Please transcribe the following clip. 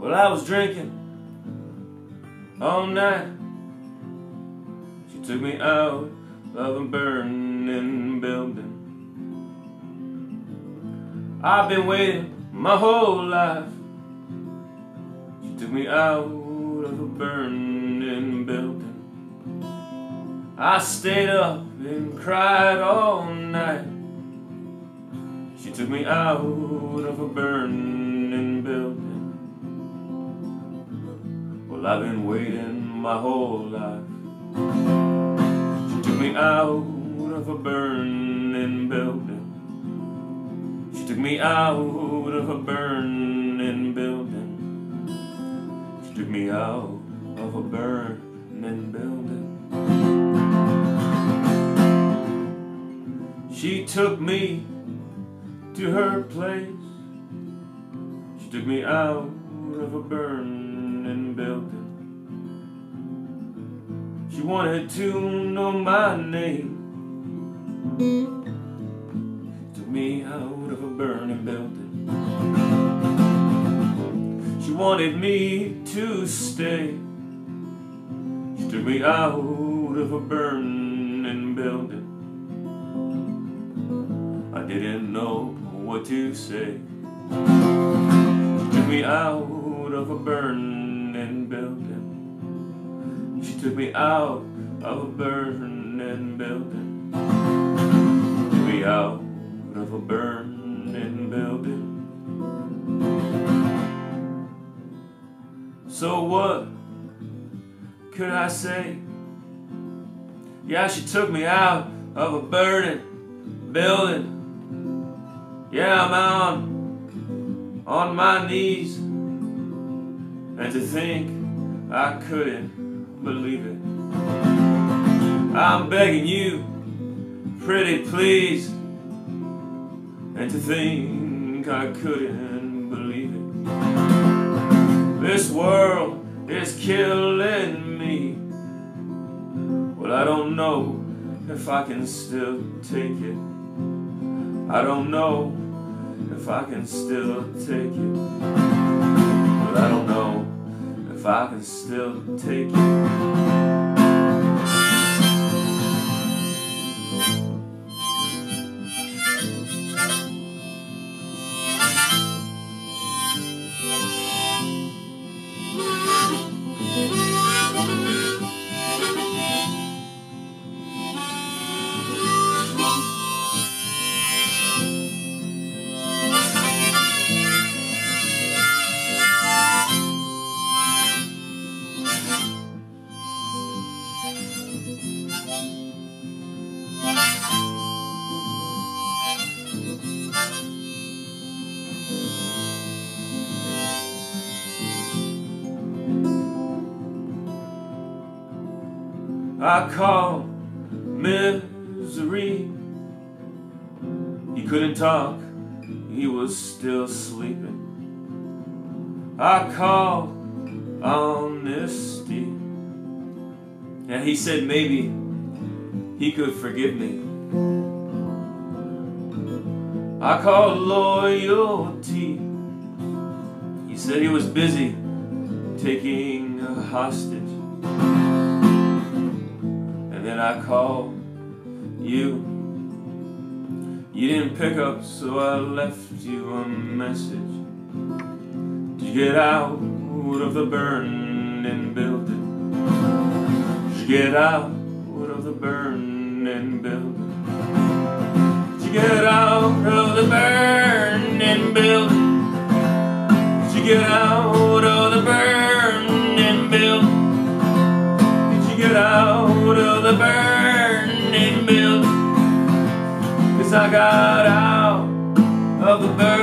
Well, I was drinking all night. She took me out of a burning building. I've been waiting my whole life. She took me out of a burning building. I stayed up and cried all night. She took me out of a burning building. Well, I've been waiting my whole life. She took me out of a burning building. She took me out of a burning building. She took me out of a burning building. She took me to her place. She took me out of a burning building. She wanted to know my name. Took me out of a burning building. She wanted me to stay. She took me out of a burning building. I didn't know what to say. She took me out of a burning building. She took me out of a burning building. Took me out of a burning building. So what could I say? Yeah, she took me out of a burning building. Yeah, I'm on, on my knees. And to think I couldn't believe it. I'm begging you, pretty please. And to think I couldn't believe it. This world is killing me. Well, I don't know if I can still take it. I don't know if I can still take it. But I don't know if I can still take it. I call misery. He couldn't talk, he was still sleeping. I called honesty. And he said maybe he could forgive me. I called loyalty. He said he was busy taking a hostage. And then I called you. You didn't pick up, so I left you a message. You get out of the burning building? You get out of the burning building? You get out of the burning building? You get out of the burning